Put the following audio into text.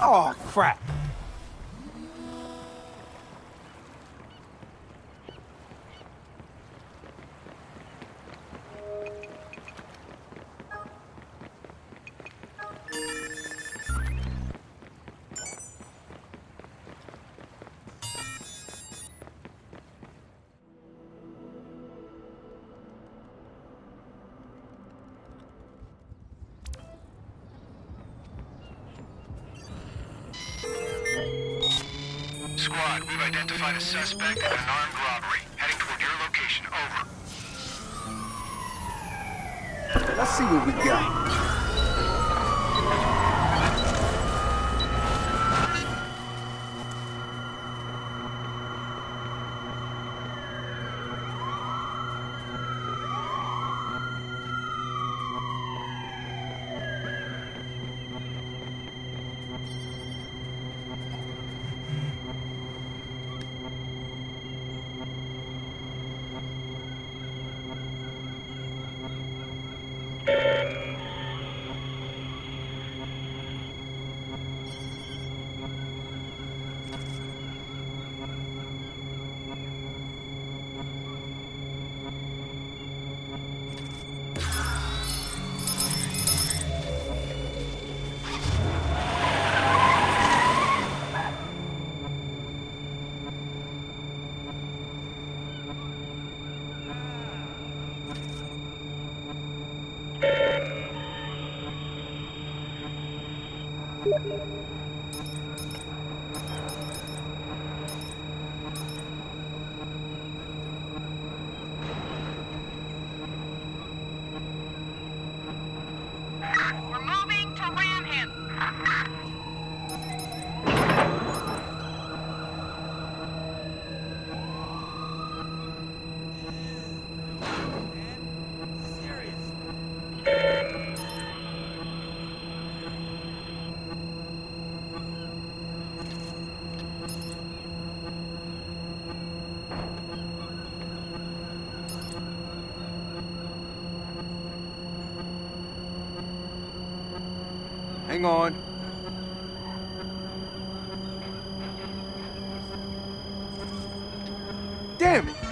Oh, crap. Squad, we've identified a suspect in an armed robbery. Heading toward your location. Over. Let's see what we got. Ram him. Hang on. Damn it!